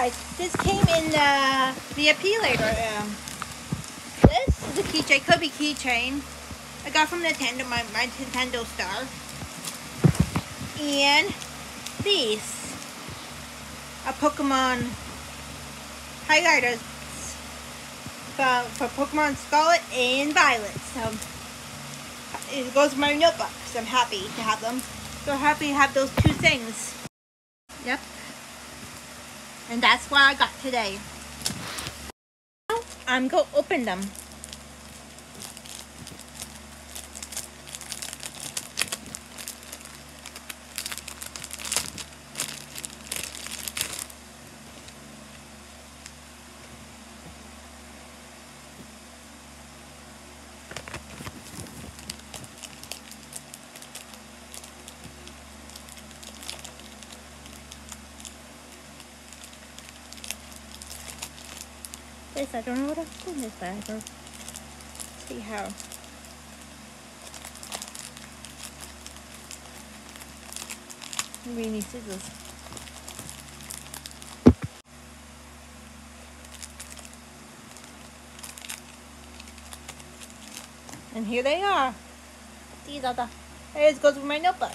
Guys, this came in the appealator. Um, this is a keychain, could be keychain. I got from Nintendo, my, my Nintendo Store. And these are Pokemon highlighters for, for Pokemon Scarlet and Violet. So it goes in my notebook. So I'm happy to have them. So happy to have those two things. Yep. And that's what I got today. I'm going to open them. This, I don't know what I'm doing this, but see how. We need scissors. And here they are. These are the, here goes with my notebook.